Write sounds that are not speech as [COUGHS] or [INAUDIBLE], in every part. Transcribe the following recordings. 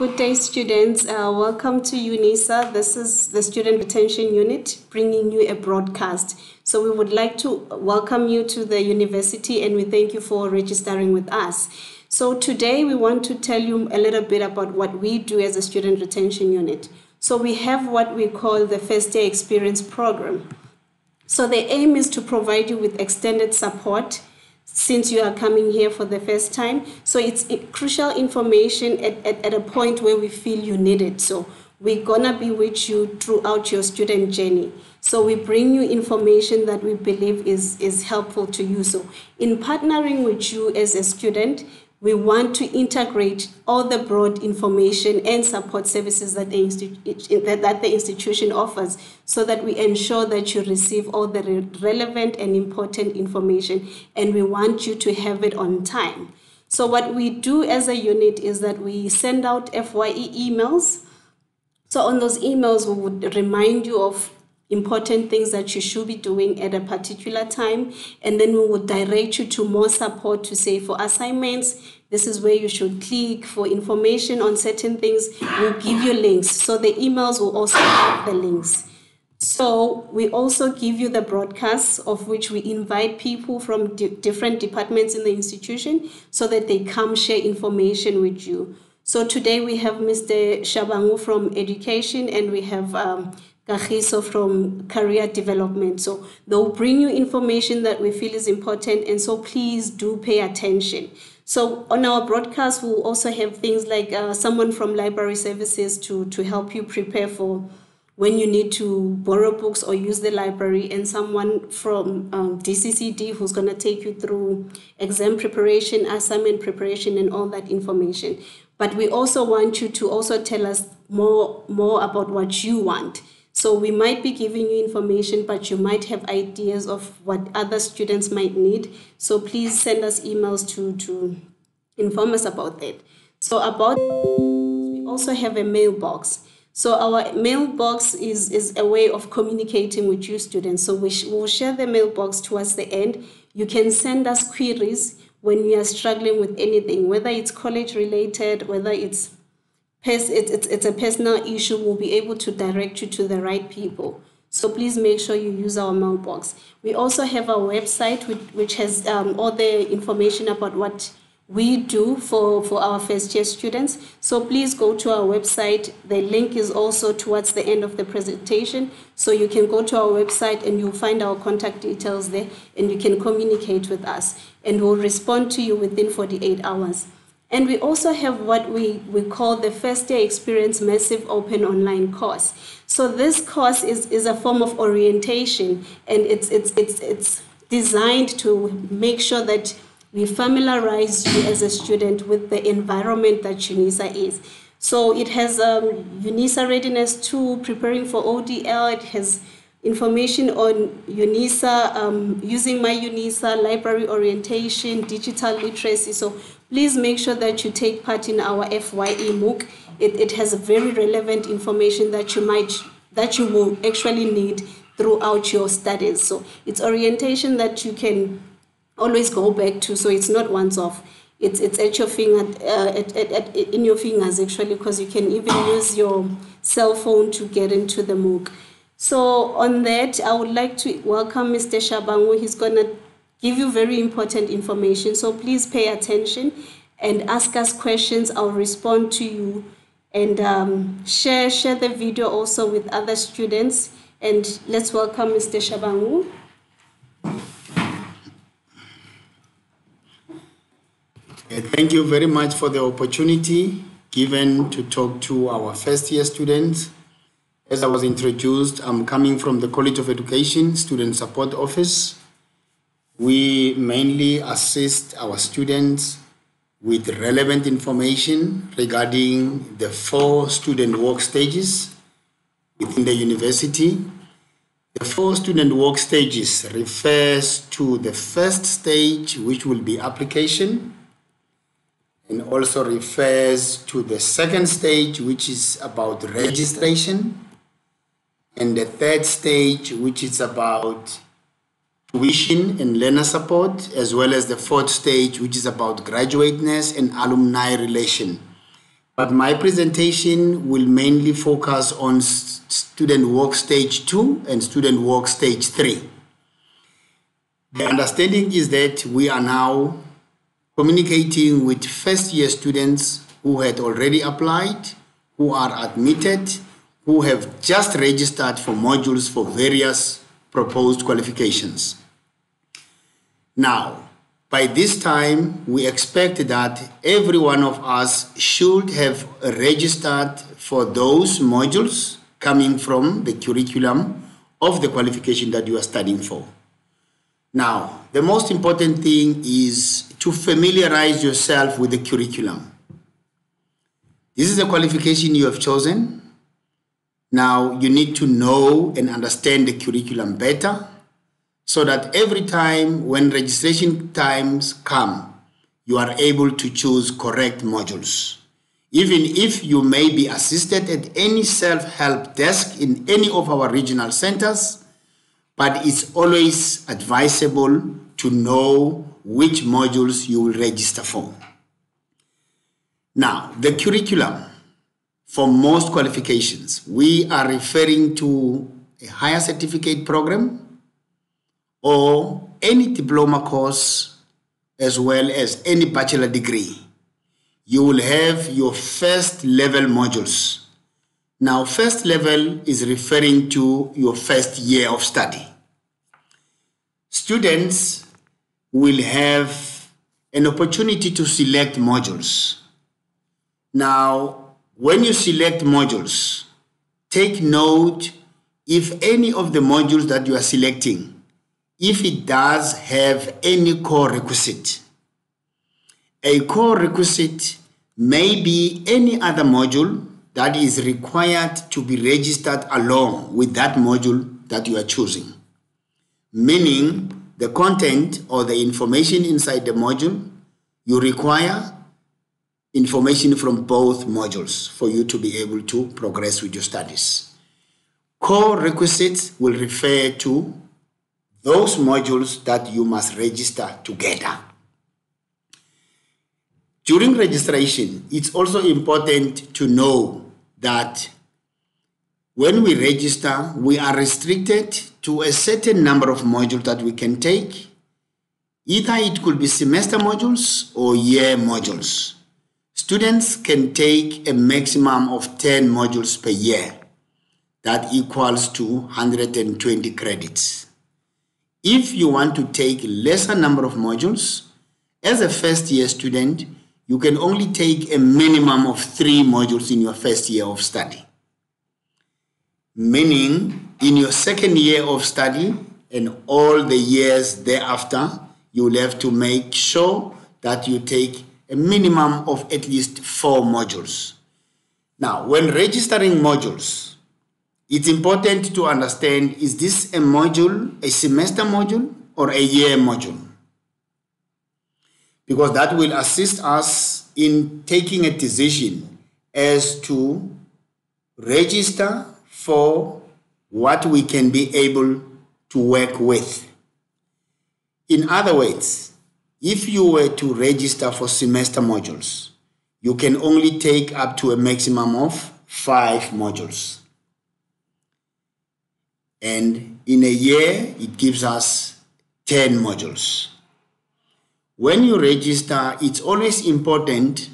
Good day, students. Uh, welcome to UNISA. This is the Student Retention Unit bringing you a broadcast. So, we would like to welcome you to the university and we thank you for registering with us. So, today we want to tell you a little bit about what we do as a Student Retention Unit. So, we have what we call the First Day Experience Program. So, the aim is to provide you with extended support since you are coming here for the first time. So it's crucial information at, at, at a point where we feel you need it. So we're gonna be with you throughout your student journey. So we bring you information that we believe is, is helpful to you. So in partnering with you as a student, we want to integrate all the broad information and support services that the, institu- that the institution offers so that we ensure that you receive all the re- relevant and important information and we want you to have it on time. So, what we do as a unit is that we send out FYE emails. So, on those emails, we would remind you of important things that you should be doing at a particular time. And then we would direct you to more support to say for assignments, this is where you should click. For information on certain things, we'll give you links. So the emails will also have the links. So we also give you the broadcasts of which we invite people from di- different departments in the institution so that they come share information with you. So today we have Mr. Shabangu from education and we have um, from career development. So they'll bring you information that we feel is important, and so please do pay attention. So on our broadcast, we'll also have things like uh, someone from library services to to help you prepare for when you need to borrow books or use the library, and someone from um, DCCD who's going to take you through exam preparation, assignment preparation, and all that information. But we also want you to also tell us more more about what you want. So we might be giving you information, but you might have ideas of what other students might need. So please send us emails to, to inform us about that. So about we also have a mailbox. So our mailbox is, is a way of communicating with you students. So we we'll share the mailbox towards the end. You can send us queries when you are struggling with anything, whether it's college related, whether it's it's, it's, it's a personal issue, we'll be able to direct you to the right people. So please make sure you use our mailbox. We also have a website which, which has um, all the information about what we do for, for our first year students. So please go to our website. The link is also towards the end of the presentation. So you can go to our website and you'll find our contact details there and you can communicate with us and we'll respond to you within 48 hours. And we also have what we, we call the First Year Experience Massive Open Online course. So this course is, is a form of orientation and it's, it's, it's, it's designed to make sure that we familiarize you as a student with the environment that UNISA is. So it has um, UNISA Readiness Tool, preparing for ODL, it has information on UNISA, um, using my UNISA, library orientation, digital literacy. So please make sure that you take part in our FYE MOOC. It, it has very relevant information that you might that you will actually need throughout your studies. So it's orientation that you can always go back to. So it's not once off. It's it's at your finger, uh, at, at, at, in your fingers actually, because you can even use your cell phone to get into the MOOC. So on that, I would like to welcome Mr. Shabangu. He's gonna give you very important information. So please pay attention and ask us questions. I'll respond to you and um, share share the video also with other students. And let's welcome Mr. Shabangu. Thank you very much for the opportunity given to talk to our first year students. As I was introduced, I'm coming from the College of Education Student Support Office. We mainly assist our students with relevant information regarding the four student work stages within the university. The four student work stages refers to the first stage, which will be application, and also refers to the second stage, which is about registration, and the third stage, which is about tuition and learner support, as well as the fourth stage, which is about graduateness and alumni relation. but my presentation will mainly focus on student work stage 2 and student work stage 3. The understanding is that we are now communicating with first year students who had already applied, who are admitted, who have just registered for modules for various proposed qualifications. Now, by this time, we expect that every one of us should have registered for those modules coming from the curriculum of the qualification that you are studying for. Now, the most important thing is to familiarize yourself with the curriculum. This is the qualification you have chosen. Now, you need to know and understand the curriculum better so that every time when registration times come, you are able to choose correct modules. Even if you may be assisted at any self-help desk in any of our regional centers, but it's always advisable to know which modules you will register for. Now, the curriculum for most qualifications, we are referring to a higher certificate program, or any diploma course as well as any bachelor degree, you will have your first level modules. Now, first level is referring to your first year of study. Students will have an opportunity to select modules. Now, when you select modules, take note if any of the modules that you are selecting if it does have any core requisite. A core requisite may be any other module that is required to be registered along with that module that you are choosing. Meaning the content or the information inside the module, you require information from both modules for you to be able to progress with your studies. Core requisites will refer to those modules that you must register together. During registration, it's also important to know that when we register, we are restricted to a certain number of modules that we can take. Either it could be semester modules or year modules. Students can take a maximum of 10 modules per year. That equals to 120 credits. If you want to take lesser number of modules, as a first year student, you can only take a minimum of three modules in your first year of study. Meaning, in your second year of study and all the years thereafter, you will have to make sure that you take a minimum of at least four modules. Now, when registering modules, it's important to understand is this a module, a semester module, or a year module? Because that will assist us in taking a decision as to register for what we can be able to work with. In other words, if you were to register for semester modules, you can only take up to a maximum of five modules. And in a year, it gives us 10 modules. When you register, it's always important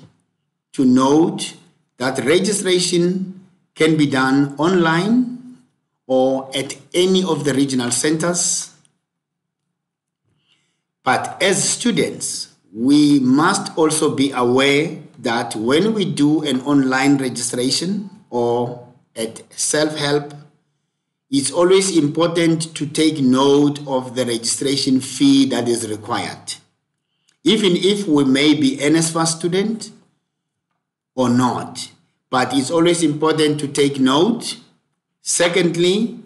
to note that registration can be done online or at any of the regional centers. But as students, we must also be aware that when we do an online registration or at self-help it's always important to take note of the registration fee that is required. Even if we may be NSFAS student or not, but it's always important to take note. Secondly,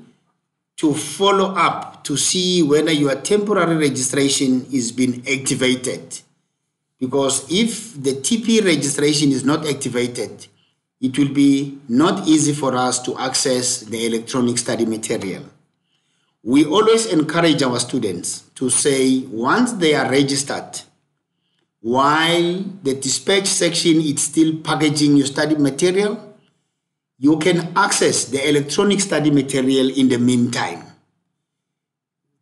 to follow up to see whether your temporary registration is being activated. Because if the TP registration is not activated, it will be not easy for us to access the electronic study material. We always encourage our students to say once they are registered, while the dispatch section is still packaging your study material, you can access the electronic study material in the meantime.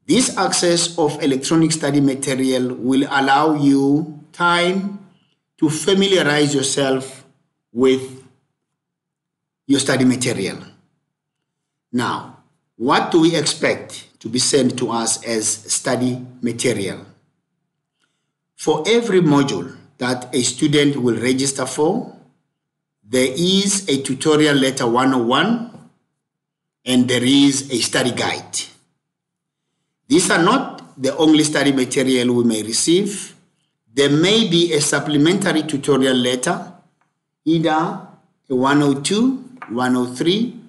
This access of electronic study material will allow you time to familiarize yourself with your study material. Now, what do we expect to be sent to us as study material? For every module that a student will register for, there is a tutorial letter 101 and there is a study guide. These are not the only study material we may receive. There may be a supplementary tutorial letter, either a 102, 103,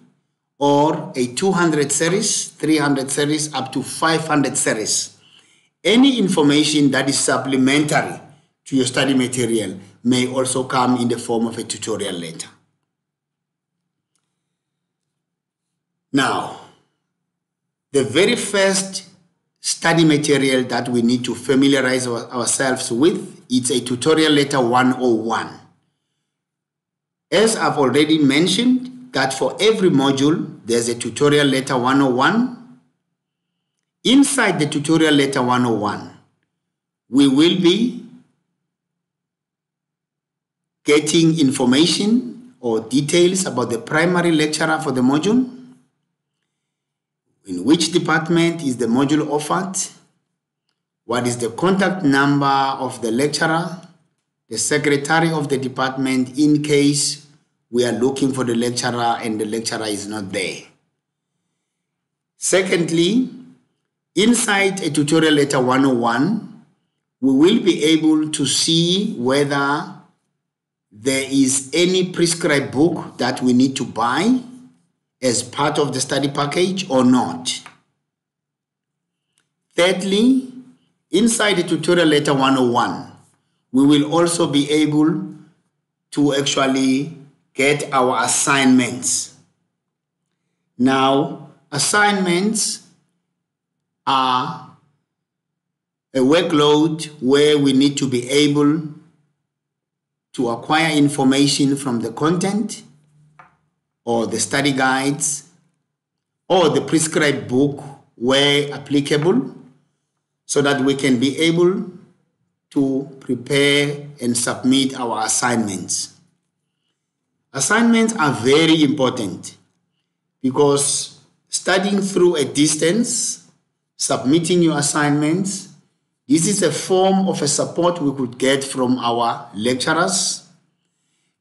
or a 200 series, 300 series, up to 500 series. Any information that is supplementary to your study material may also come in the form of a tutorial letter. Now, the very first study material that we need to familiarize our, ourselves with it's a tutorial letter 101. As I've already mentioned, that for every module, there's a tutorial letter 101 Inside the tutorial letter 101, we will be getting information or details about the primary lecturer for the module, in which department is the module offered, what is the contact number of the lecturer, the secretary of the department in case we are looking for the lecturer and the lecturer is not there. Secondly, Inside a tutorial letter 101, we will be able to see whether there is any prescribed book that we need to buy as part of the study package or not. Thirdly, inside the tutorial letter 101, we will also be able to actually get our assignments. Now, assignments are a workload where we need to be able to acquire information from the content or the study guides or the prescribed book where applicable so that we can be able to prepare and submit our assignments. Assignments are very important because studying through a distance submitting your assignments. This is a form of a support we could get from our lecturers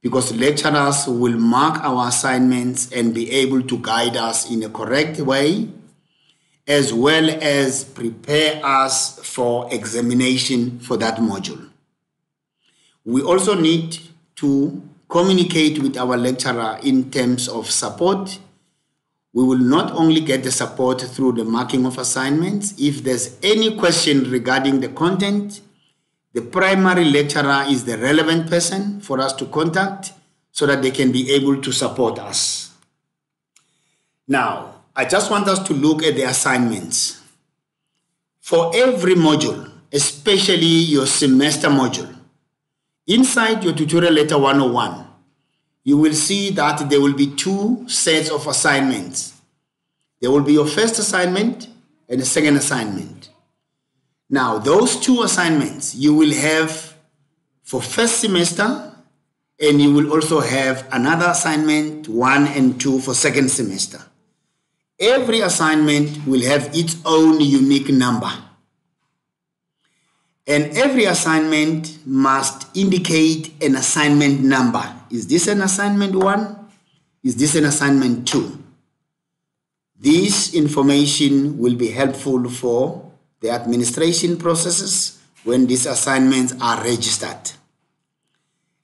because lecturers will mark our assignments and be able to guide us in a correct way as well as prepare us for examination for that module. We also need to communicate with our lecturer in terms of support we will not only get the support through the marking of assignments, if there's any question regarding the content, the primary lecturer is the relevant person for us to contact so that they can be able to support us. Now, I just want us to look at the assignments. For every module, especially your semester module, inside your tutorial letter 101, you will see that there will be two sets of assignments. There will be your first assignment and a second assignment. Now, those two assignments you will have for first semester and you will also have another assignment, one and two for second semester. Every assignment will have its own unique number. And every assignment must indicate an assignment number. Is this an assignment one? Is this an assignment two? This information will be helpful for the administration processes when these assignments are registered.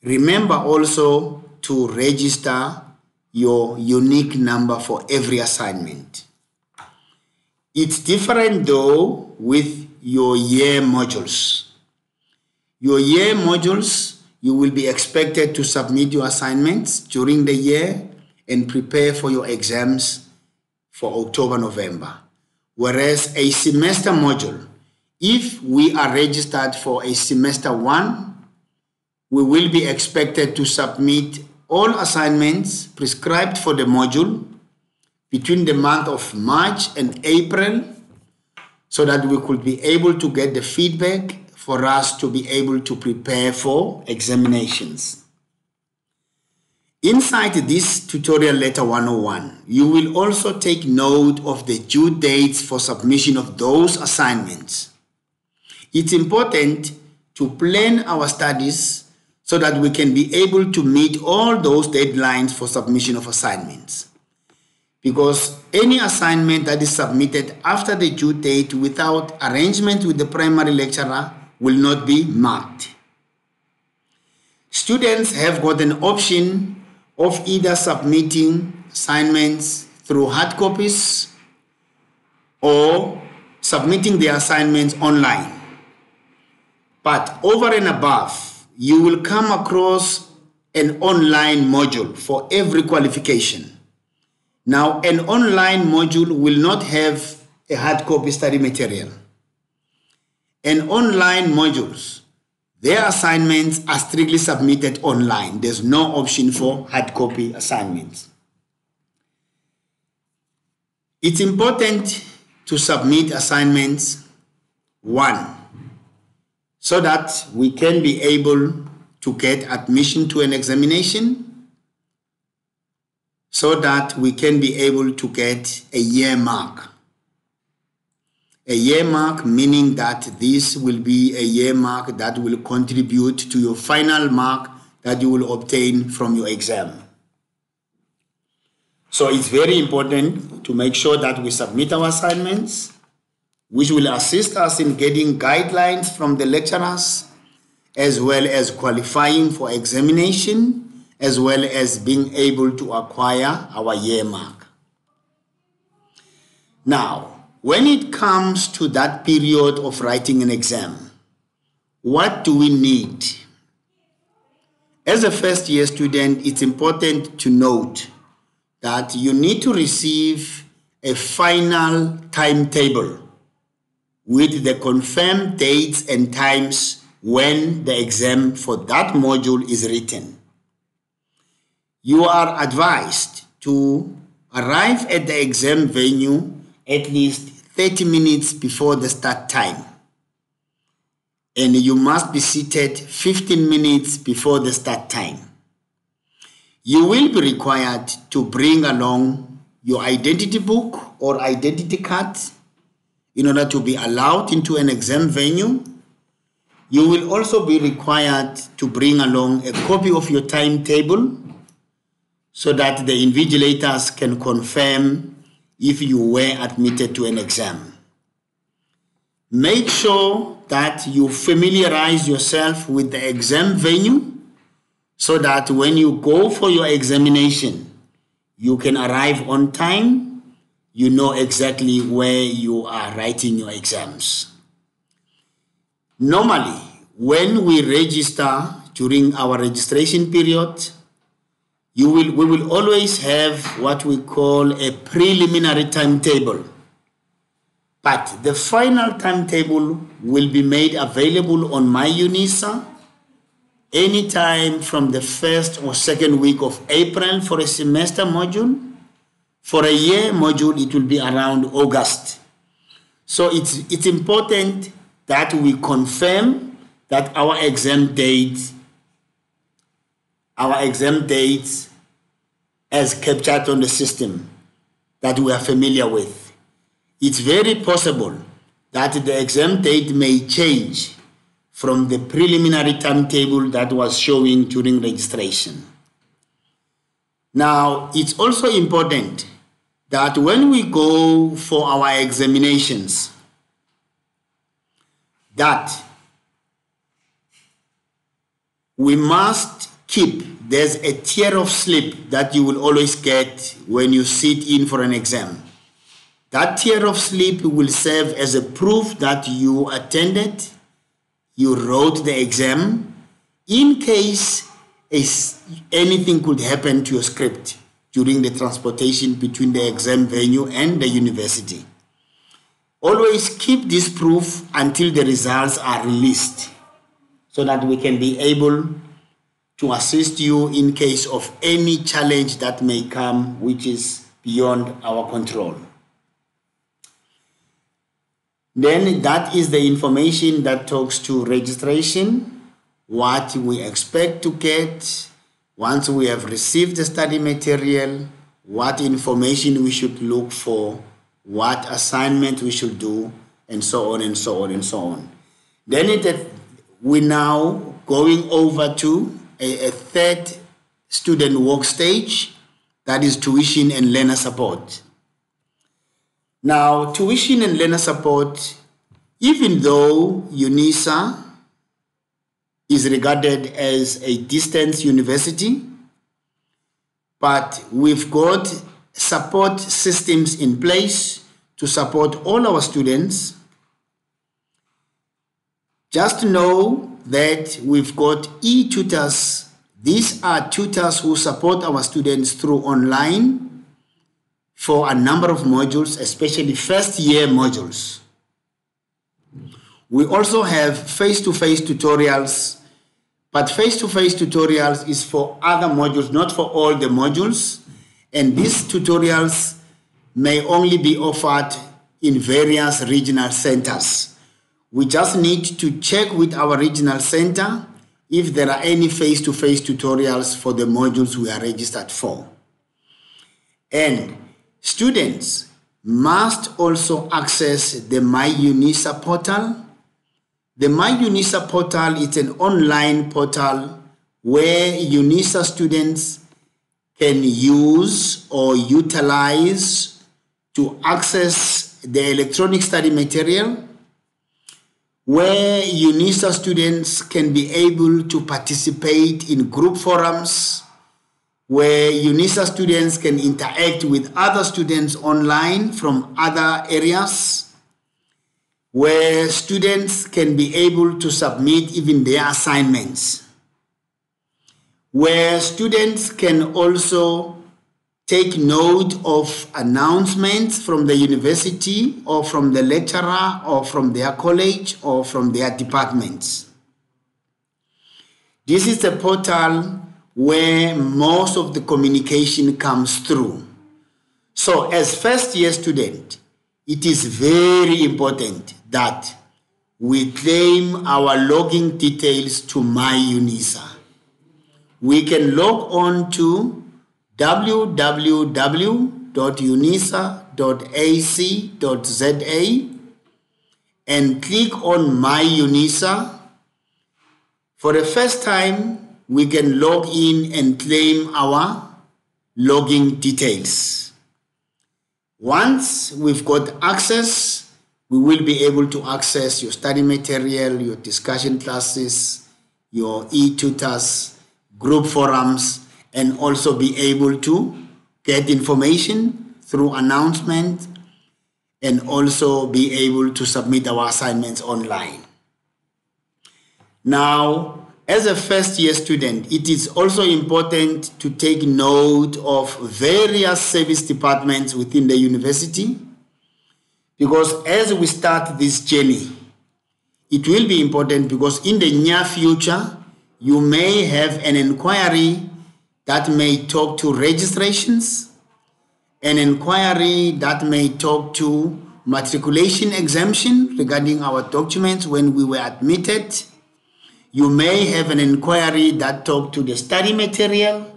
Remember also to register your unique number for every assignment. It's different though with your year modules. Your year modules, you will be expected to submit your assignments during the year and prepare for your exams for October, November. Whereas a semester module, if we are registered for a semester one, we will be expected to submit all assignments prescribed for the module between the month of March and April so that we could be able to get the feedback for us to be able to prepare for examinations. Inside this tutorial letter 101, you will also take note of the due dates for submission of those assignments. It's important to plan our studies so that we can be able to meet all those deadlines for submission of assignments. Because any assignment that is submitted after the due date without arrangement with the primary lecturer will not be marked. Students have got an option of either submitting assignments through hard copies or submitting the assignments online. But over and above, you will come across an online module for every qualification. Now, an online module will not have a hard copy study material. And online modules, their assignments are strictly submitted online. There's no option for hard copy assignments. It's important to submit assignments, one, so that we can be able to get admission to an examination so that we can be able to get a year mark. A year mark meaning that this will be a year mark that will contribute to your final mark that you will obtain from your exam. So it's very important to make sure that we submit our assignments which will assist us in getting guidelines from the lecturers, as well as qualifying for examination, as well as being able to acquire our year mark. Now, when it comes to that period of writing an exam, what do we need? As a first year student, it's important to note that you need to receive a final timetable with the confirmed dates and times when the exam for that module is written. You are advised to arrive at the exam venue at least 30 minutes before the start time. And you must be seated 15 minutes before the start time. You will be required to bring along your identity book or identity card in order to be allowed into an exam venue. You will also be required to bring along a copy of your timetable so that the invigilators can confirm if you were admitted to an exam. Make sure that you familiarize yourself with the exam venue so that when you go for your examination, you can arrive on time you know exactly where you are writing your exams. Normally, when we register during our registration period, you will, we will always have what we call a preliminary timetable. But the final timetable will be made available on my UNISA anytime from the first or second week of April for a semester module for a year module, it will be around August. So it's, it's important that we confirm that our exam date, our exam dates as captured on the system that we are familiar with. It's very possible that the exam date may change from the preliminary timetable that was showing during registration. Now, it's also important that when we go for our examinations, that we must keep there's a tear of sleep that you will always get when you sit in for an exam. That tear of sleep will serve as a proof that you attended, you wrote the exam, in case anything could happen to your script during the transportation between the exam venue and the university. Always keep this proof until the results are released so that we can be able to assist you in case of any challenge that may come which is beyond our control. Then that is the information that talks to registration, what we expect to get once we have received the study material, what information we should look for, what assignment we should do, and so on and so on and so on. Then it, we now going over to a, a third student work stage, that is tuition and learner support. Now, tuition and learner support, even though UNISA is regarded as a distance university, but we've got support systems in place to support all our students. Just know that we've got e-tutors. These are tutors who support our students through online for a number of modules, especially first year modules. We also have face-to-face -face tutorials, but face-to-face -face tutorials is for other modules, not for all the modules. And these tutorials may only be offered in various regional centers. We just need to check with our regional center if there are any face-to-face -face tutorials for the modules we are registered for. And students must also access the MyUNISA portal. The MyUNISA portal is an online portal where UNISA students can use or utilize to access the electronic study material where UNISA students can be able to participate in group forums, where UNISA students can interact with other students online from other areas, where students can be able to submit even their assignments, where students can also take note of announcements from the university or from the lecturer or from their college or from their departments. This is the portal where most of the communication comes through. So as first year student, it is very important that we claim our login details to MyUNISA. We can log on to www.unisa.ac.za and click on My UNISA. For the first time, we can log in and claim our login details. Once we've got access, we will be able to access your study material, your discussion classes, your e-tutors, group forums, and also be able to get information through announcement and also be able to submit our assignments online. Now, as a first year student, it is also important to take note of various service departments within the university because as we start this journey, it will be important because in the near future, you may have an inquiry that may talk to registrations, an inquiry that may talk to matriculation exemption regarding our documents when we were admitted. You may have an inquiry that talk to the study material,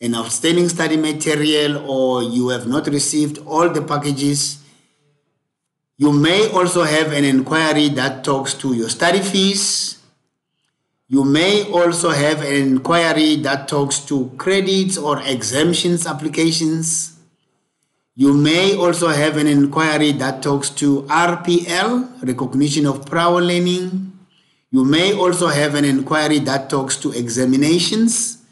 an outstanding study material, or you have not received all the packages. You may also have an inquiry that talks to your study fees, you may also have an inquiry that talks to credits or exemptions applications. You may also have an inquiry that talks to RPL, recognition of prior learning. You may also have an inquiry that talks to examinations,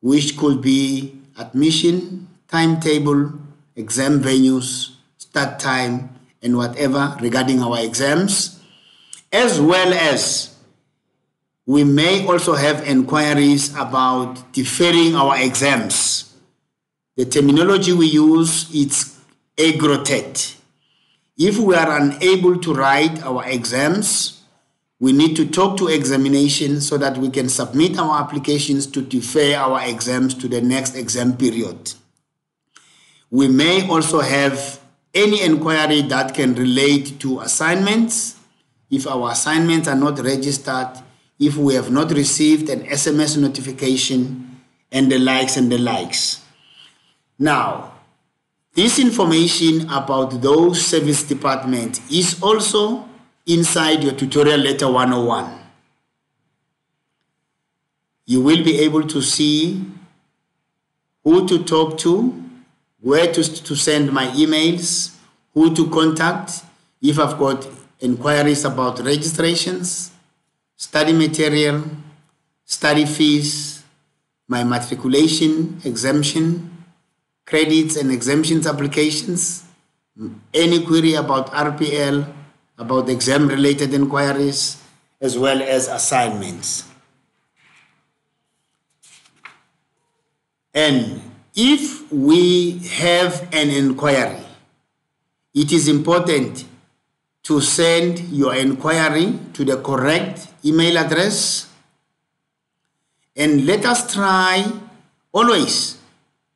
which could be admission, timetable, exam venues, start time, and whatever regarding our exams, as well as we may also have inquiries about deferring our exams. The terminology we use is aegrotat. If we are unable to write our exams We need to talk to examination so that we can submit our applications to defer our exams to the next exam period. We may also have any inquiry that can relate to assignments. If our assignments are not registered, if we have not received an SMS notification, and the likes and the likes. Now, this information about those service departments is also inside your tutorial letter 101. You will be able to see who to talk to, where to, to send my emails, who to contact if I've got inquiries about registrations, study material, study fees, my matriculation exemption, credits and exemptions applications, any query about RPL, about exam related inquiries, as well as assignments. And if we have an inquiry, it is important to send your inquiry to the correct email address and let us try always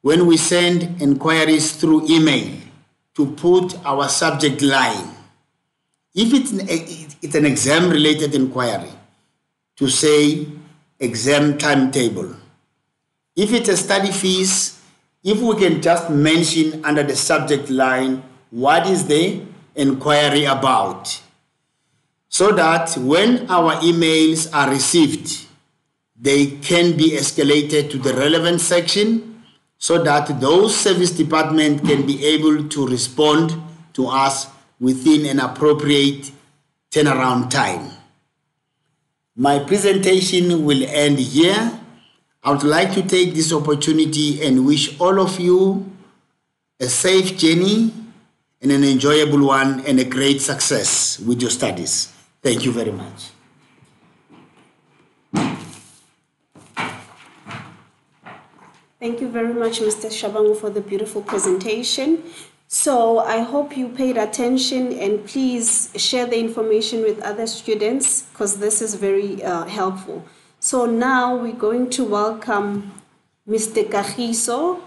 when we send inquiries through email to put our subject line. If it's an, eh, an exam related inquiry, to say exam timetable. If it's a study fees, if we can just mention under the subject line what is the inquiry about, so that when our emails are received, they can be escalated to the relevant section so that those service department can be able to respond to us within an appropriate turnaround time. My presentation will end here. I would like to take this opportunity and wish all of you a safe journey and an enjoyable one and a great success with your studies. Thank you very much. Thank you very much, Mr. Shabangu, for the beautiful presentation. So I hope you paid attention and please share the information with other students because this is very uh, helpful. So now we're going to welcome Mr. Kagiso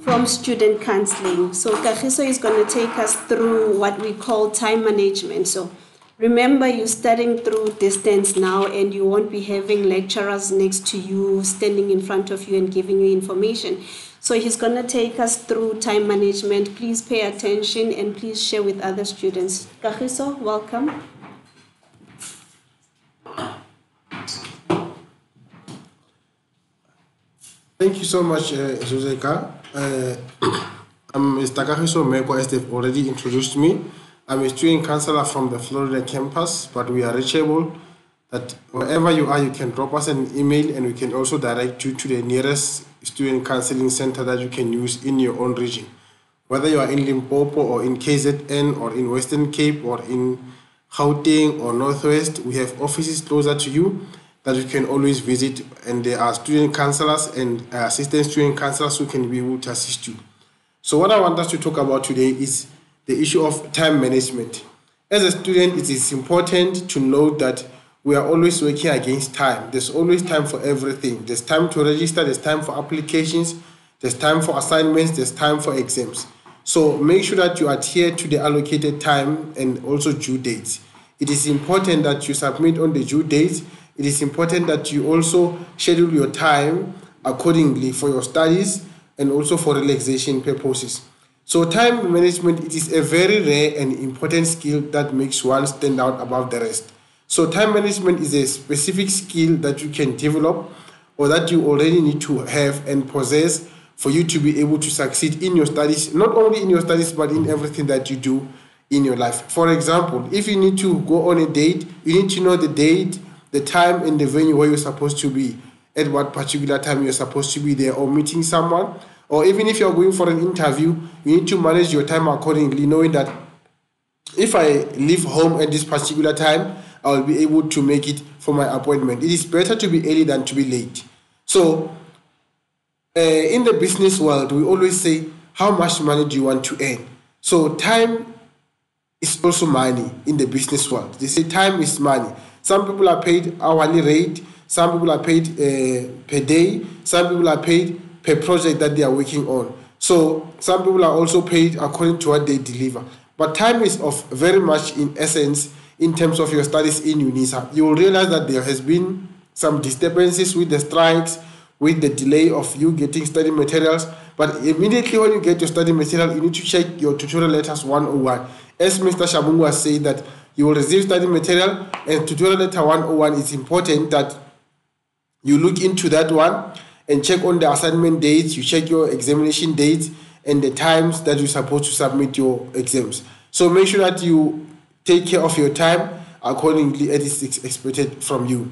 from Student Counseling. So Kagiso is going to take us through what we call time management. So remember you're studying through distance now and you won't be having lecturers next to you standing in front of you and giving you information. So he's going to take us through time management. Please pay attention and please share with other students. Kagiso, welcome. Thank you so much, uh, Uh, [COUGHS] I'm Mr. Kagiso Meko, as they've already introduced me. I'm a student counselor from the Florida campus, but we are reachable that wherever you are, you can drop us an email and we can also direct you to the nearest student counseling center that you can use in your own region. Whether you are in Limpopo or in KZN or in Western Cape or in Gauteng or Northwest, we have offices closer to you that you can always visit, and there are student counselors and uh, assistant student counselors who can be able to assist you. So, what I want us to talk about today is the issue of time management. As a student, it is important to know that we are always working against time. There's always time for everything. There's time to register, there's time for applications, there's time for assignments, there's time for exams. So make sure that you adhere to the allocated time and also due dates. It is important that you submit on the due dates it is important that you also schedule your time accordingly for your studies and also for relaxation purposes. So time management it is a very rare and important skill that makes one stand out above the rest. So time management is a specific skill that you can develop or that you already need to have and possess for you to be able to succeed in your studies, not only in your studies but in everything that you do in your life. For example, if you need to go on a date, you need to know the date, the time and the venue where you're supposed to be, at what particular time you're supposed to be there, or meeting someone, or even if you're going for an interview, you need to manage your time accordingly, knowing that if I leave home at this particular time, I will be able to make it for my appointment. It is better to be early than to be late. So, uh, in the business world, we always say, How much money do you want to earn? So, time is also money in the business world. They say time is money. Some people are paid hourly rate. Some people are paid uh, per day. Some people are paid per project that they are working on. So some people are also paid according to what they deliver. But time is of very much in essence in terms of your studies in UNISA. You will realize that there has been some disturbances with the strikes, with the delay of you getting study materials. But immediately when you get your study material, you need to check your tutorial letters 101. As Mr. Shabangu was saying that you will receive study material and tutorial letter 101 it's important that you look into that one and check on the assignment dates, you check your examination dates and the times that you're supposed to submit your exams. So make sure that you take care of your time accordingly as expected from you.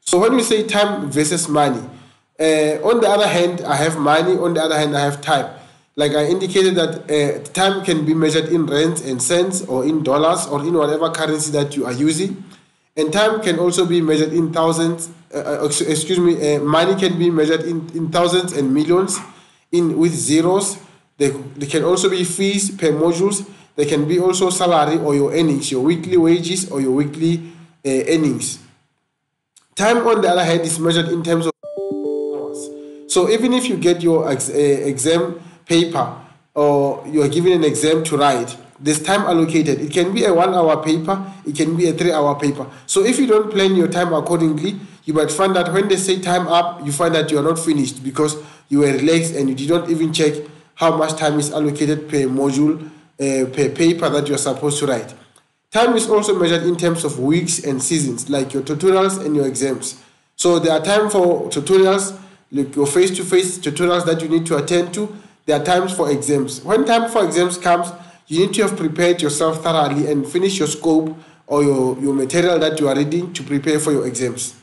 So when we say time versus money, uh, on the other hand, I have money, on the other hand, I have time. Like I indicated that uh, time can be measured in rands and cents or in dollars or in whatever currency that you are using. And time can also be measured in thousands, uh, uh excuse me, uh, money can be measured in, in thousands and millions in with zeros. They, they can also be fees per modules. They can be also salary or your earnings, your weekly wages or your weekly uh, earnings. Time, on the other hand, is measured in terms of hours. So even if you get your ex- exam paper or you are given an exam to write, there's time allocated. It can be a one hour paper, it can be a three hour paper. So if you don't plan your time accordingly, you might find that when they say time up, you find that you are not finished because you were relaxed and you did not even check how much time is allocated per module, uh, per paper that you are supposed to write. Time is also measured in terms of weeks and seasons, like your tutorials and your exams. So there are time for tutorials, like your face-to-face tutorials that you need to attend to, there are times for exams. When time for exams comes, you need to have prepared yourself thoroughly and finish your scope or your, your material that you are reading to prepare for your exams.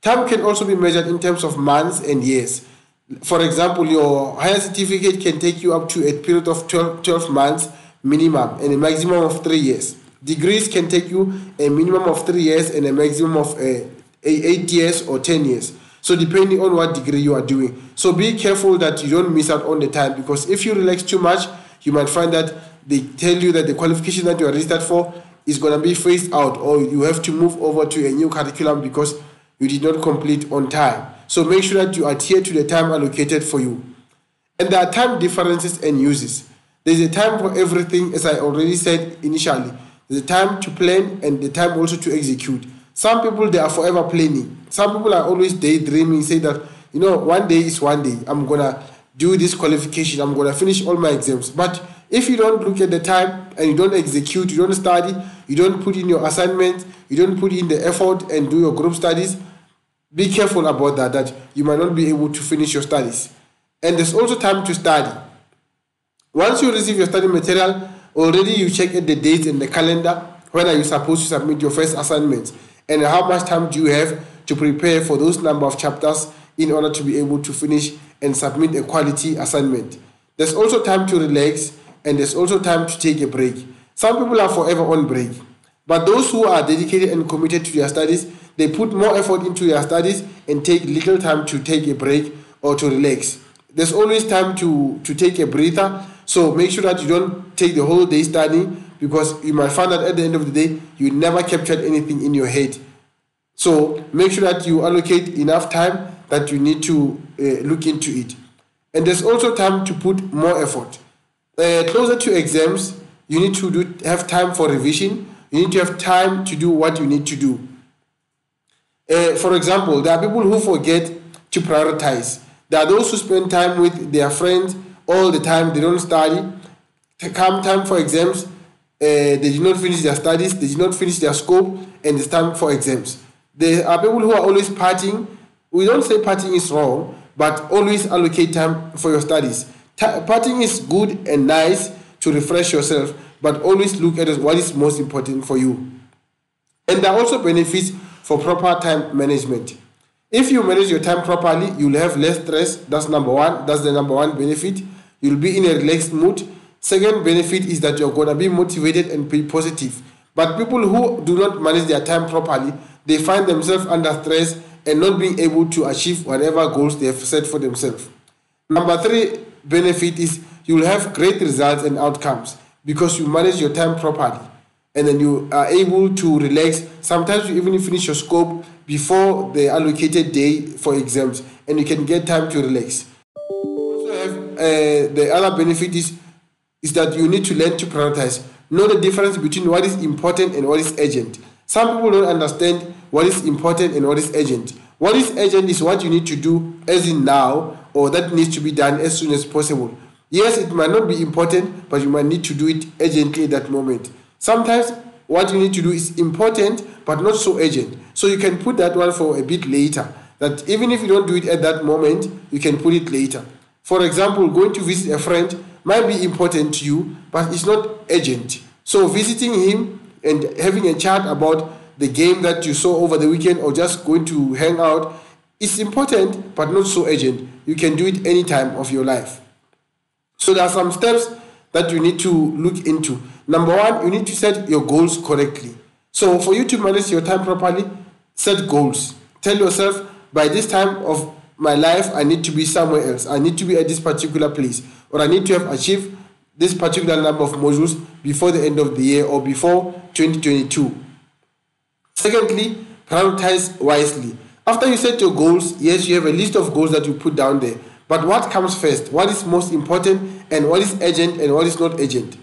Time can also be measured in terms of months and years. For example, your higher certificate can take you up to a period of 12, 12 months minimum and a maximum of three years. Degrees can take you a minimum of three years and a maximum of uh, eight years or 10 years. So depending on what degree you are doing. So be careful that you don't miss out on the time because if you relax too much, you might find that they tell you that the qualification that you are registered for is going to be phased out or you have to move over to a new curriculum because you did not complete on time. So make sure that you adhere to the time allocated for you. And there are time differences and uses. There's a time for everything, as I already said initially. A time to plan and the time also to execute. Some people they are forever planning. Some people are always daydreaming, say that you know one day is one day. I'm gonna do this qualification. I'm gonna finish all my exams. But if you don't look at the time and you don't execute, you don't study, you don't put in your assignments, you don't put in the effort and do your group studies, be careful about that. That you might not be able to finish your studies. And there's also time to study. Once you receive your study material, already you check at the dates in the calendar when are you supposed to submit your first assignments and how much time do you have to prepare for those number of chapters in order to be able to finish and submit a quality assignment. There's also time to relax and there's also time to take a break. Some people are forever on break, but those who are dedicated and committed to their studies, they put more effort into their studies and take little time to take a break or to relax. There's always time to, to take a breather, so make sure that you don't take the whole day studying because you might find that at the end of the day, you never captured anything in your head. So make sure that you allocate enough time that you need to uh, look into it. And there's also time to put more effort. Uh, closer to exams, you need to do, have time for revision. You need to have time to do what you need to do. Uh, for example, there are people who forget to prioritize. There are those who spend time with their friends all the time, they don't study. Come time for exams, Eh, they did not finish their studies, they did not finish their scope, and it's time for exams. There are people who are always partying. We don't say partying is wrong, but always allocate time for your studies. partying is good and nice to refresh yourself, but always look at what is most important for you. And there are also benefits for proper time management. If you manage your time properly, you'll have less stress. That's number one. That's the number one benefit. You'll be in a relaxed mood Second benefit is that you're going to be motivated and be positive. But people who do not manage their time properly, they find themselves under stress and not being able to achieve whatever goals they have set for themselves. Number three benefit is you will have great results and outcomes because you manage your time properly. and then you are able to relax. Sometimes you even finish your scope before the allocated day for exams, and you can get time to relax. Also have uh, the other benefit is is that you need to learn to prioritize. Know the difference between what is important and what is urgent. Some people don't understand what is important and what is urgent. What is urgent is what you need to do as in now or that needs to be done as soon as possible. Yes, it might not be important, but you might need to do it urgently at that moment. Sometimes what you need to do is important, but not so urgent. So you can put that one for a bit later. That even if you don't do it at that moment, you can put it later. For example, going to visit a friend might be important to you, but it's not urgent. So visiting him and having a chat about the game that you saw over the weekend or just going to hang out is important, but not so urgent. You can do it any time of your life. So there are some steps that you need to look into. Number one, you need to set your goals correctly. So for you to manage your time properly, set goals. Tell yourself, by this time of my life, I need to be somewhere else. I need to be at this particular place. Or I need to have achieved this particular number of modules before the end of the year or before 2022. Secondly, prioritize wisely. After you set your goals, yes, you have a list of goals that you put down there. But what comes first? What is most important and what is urgent and what is not urgent?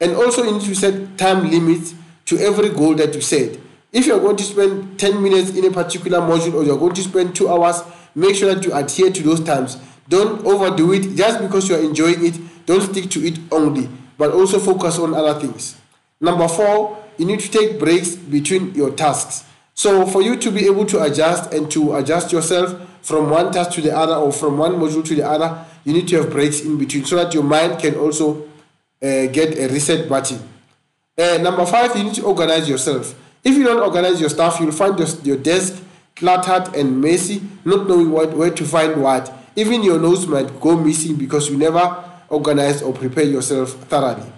And also you need to set time limits to every goal that you set. If you're going to spend 10 minutes in a particular module or you're going to spend two hours, make sure that you adhere to those times. Don't overdo it just because you're enjoying it. Don't stick to it only, but also focus on other things. Number four, you need to take breaks between your tasks. So for you to be able to adjust and to adjust yourself, from one task to the other or from one module to the other, you need to have breaks in between so that your mind can also uh, get a reset button. Uh, number five, you need to organize yourself. If you don't organize your stuff, you'll find your, your desk cluttered and messy, not knowing what, where to find what. Even your notes might go missing because you never organize or prepare yourself thoroughly.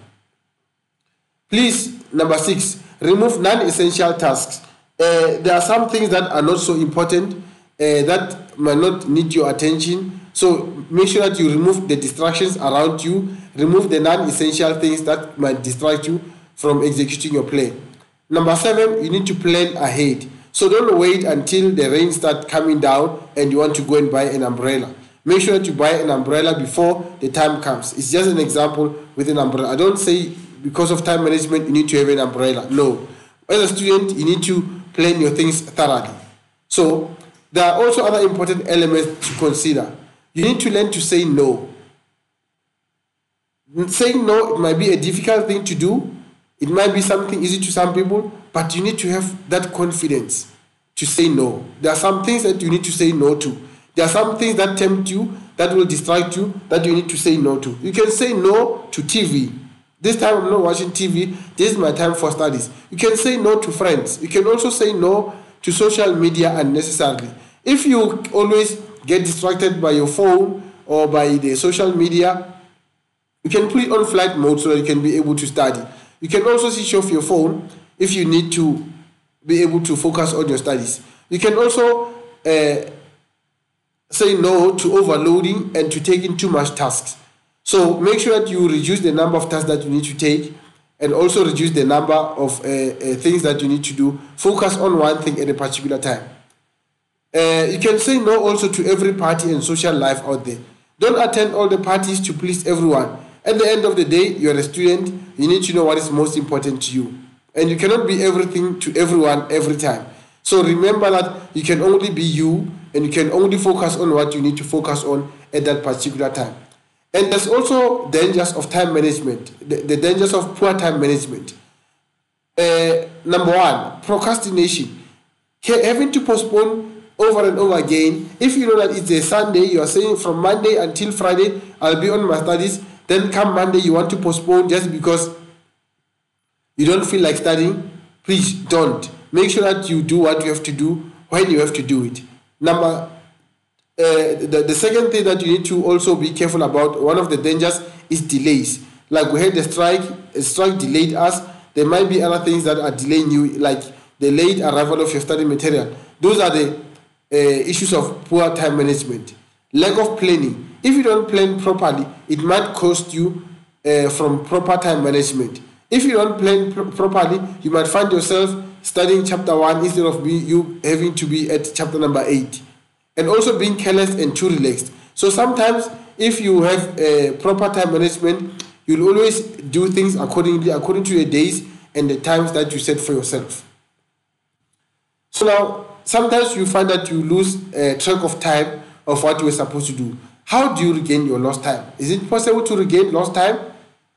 Please, number six, remove non essential tasks. Uh, there are some things that are not so important uh, that might not need your attention. So make sure that you remove the distractions around you, remove the non-essential things that might distract you from executing your plan. Number seven, you need to plan ahead. So don't wait until the rain starts coming down and you want to go and buy an umbrella. Make sure you buy an umbrella before the time comes. It's just an example with an umbrella. I don't say because of time management you need to have an umbrella. No. As a student, you need to plan your things thoroughly. So there are also other important elements to consider. You need to learn to say no. Saying no, it might be a difficult thing to do. It might be something easy to some people, but you need to have that confidence to say no. There are some things that you need to say no to. There are some things that tempt you, that will distract you, that you need to say no to. You can say no to TV. This time I'm not watching TV. This is my time for studies. You can say no to friends. You can also say no to social media unnecessarily. If you always get distracted by your phone or by the social media, you can put it on flight mode so that you can be able to study. You can also switch off your phone if you need to be able to focus on your studies. You can also uh, say no to overloading and to taking too much tasks. So make sure that you reduce the number of tasks that you need to take and also reduce the number of uh, uh, things that you need to do. Focus on one thing at a particular time. Uh, you can say no also to every party and social life out there. Don't attend all the parties to please everyone. At the end of the day, you're a student, you need to know what is most important to you. And you cannot be everything to everyone every time. So remember that you can only be you and you can only focus on what you need to focus on at that particular time. And there's also dangers of time management, the, the dangers of poor time management. Uh, number one, procrastination. Having to postpone over and over again. If you know that it's a Sunday, you are saying from Monday until Friday, I'll be on my studies. Then come Monday, you want to postpone just because you don't feel like studying. Please don't. Make sure that you do what you have to do when you have to do it. Number, uh, the, the second thing that you need to also be careful about, one of the dangers is delays. Like we had the strike, a strike delayed us. There might be other things that are delaying you, like the late arrival of your study material. Those are the uh, issues of poor time management, lack of planning. If you don't plan properly, it might cost you uh, from proper time management. If you don't plan pr- properly, you might find yourself studying chapter 1 instead of be, you having to be at chapter number 8. And also being careless and too relaxed. So sometimes, if you have a proper time management, you'll always do things accordingly, according to your days and the times that you set for yourself. So now, sometimes you find that you lose a track of time of what you were supposed to do. How do you regain your lost time? Is it possible to regain lost time,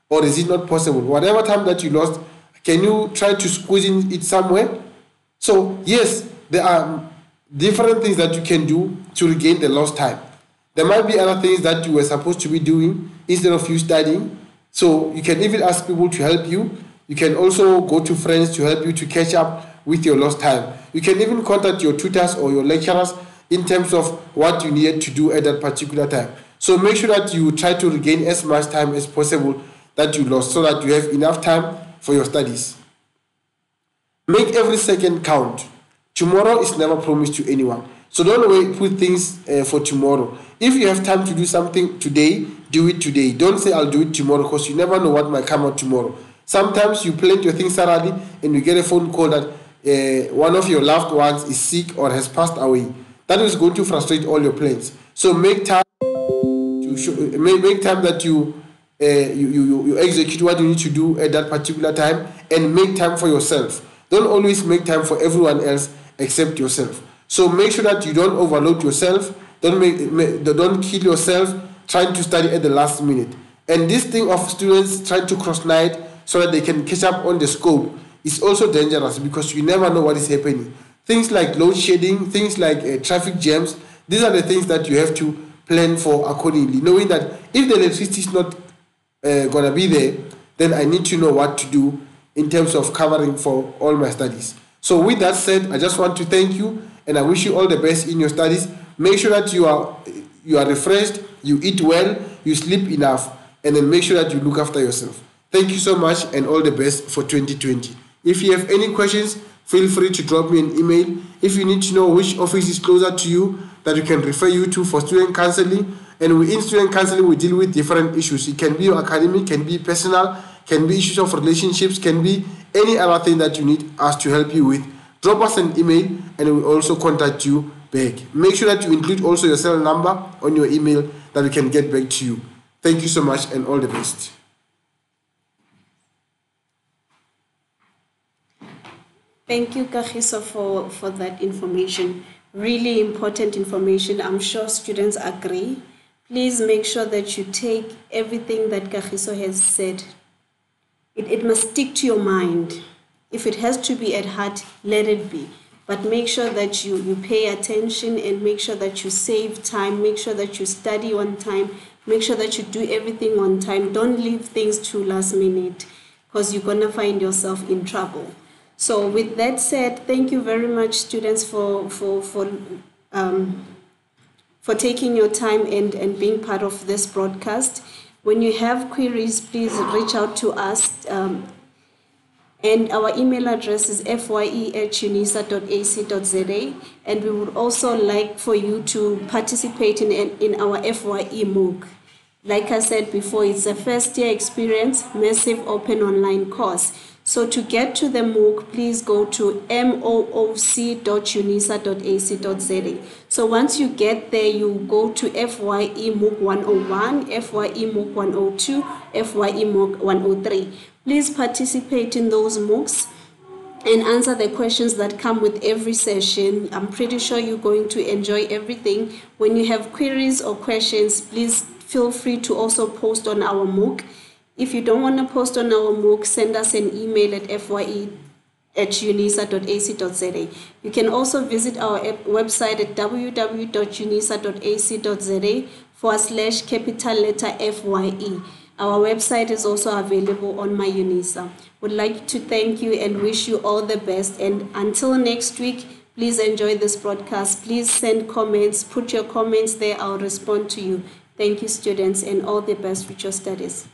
or is it not possible? Whatever time that you lost, can you try to squeeze in it somewhere? So yes, there are different things that you can do to regain the lost time. There might be other things that you were supposed to be doing instead of you studying. So you can even ask people to help you. You can also go to friends to help you to catch up with your lost time. You can even contact your tutors or your lecturers in terms of what you needed to do at that particular time. So make sure that you try to regain as much time as possible that you lost so that you have enough time for your studies. Make every second count. Tomorrow is never promised to anyone. So don't wait, put things uh, for tomorrow. If you have time to do something today, do it today. Don't say I'll do it tomorrow because you never know what might come out tomorrow. Sometimes you plan your things thoroughly and you get a phone call that uh, one of your loved ones is sick or has passed away. That is going to frustrate all your plans. So make time to show, make, make time that you, uh, you, you, you execute what you need to do at that particular time and make time for yourself. Don't always make time for everyone else except yourself. So make sure that you don't overload yourself. Don't make, don't kill yourself trying to study at the last minute. And this thing of students trying to cross night so that they can catch up on the scope is also dangerous because you never know what is happening. Things like load shedding, things like uh, traffic jams, these are the things that you have to plan for accordingly, knowing that if the electricity is not uh, gonna be there, then I need to know what to do in terms of covering for all my studies. So with that said, I just want to thank you and I wish you all the best in your studies. Make sure that you are you are refreshed, you eat well, you sleep enough, and then make sure that you look after yourself. Thank you so much and all the best for 2020. If you have any questions, feel free to drop me an email. If you need to know which office is closer to you that we can refer you to for student counseling, and in student counseling we deal with different issues. It can be academic, can be personal, can be issues of relationships, can be any other thing that you need us to help you with drop us an email and we will also contact you back. Make sure that you include also your cell number on your email that we can get back to you. Thank you so much and all the best. Thank you, Kagiso, for, for that information. Really important information. I'm sure students agree. Please make sure that you take everything that Kagiso has said. It, it must stick to your mind. If it has to be at heart, let it be. But make sure that you, you pay attention and make sure that you save time, make sure that you study on time, make sure that you do everything on time. Don't leave things to last minute because you're going to find yourself in trouble. So with that said, thank you very much, students, for, for, for, um, for taking your time and, and being part of this broadcast. When you have queries, please reach out to us. Um, and our email address is fye at unisa.ac.za. And we would also like for you to participate in, in our FYE MOOC. Like I said before, it's a first year experience, massive open online course. So to get to the MOOC, please go to mooc.unisa.ac.za. So once you get there, you go to FYE MOOC 101, FYE MOOC 102, FYE MOOC 103. Please participate in those MOOCs and answer the questions that come with every session. I'm pretty sure you're going to enjoy everything. When you have queries or questions, please feel free to also post on our MOOC. If you don't want to post on our MOOC, send us an email at fye at unisa.ac.za. You can also visit our website at www.unisa.ac.za forward slash capital letter FYE. Our website is also available on my UNISA. Would like to thank you and wish you all the best. And until next week, please enjoy this broadcast. Please send comments, put your comments there. I'll respond to you. Thank you, students, and all the best with your studies.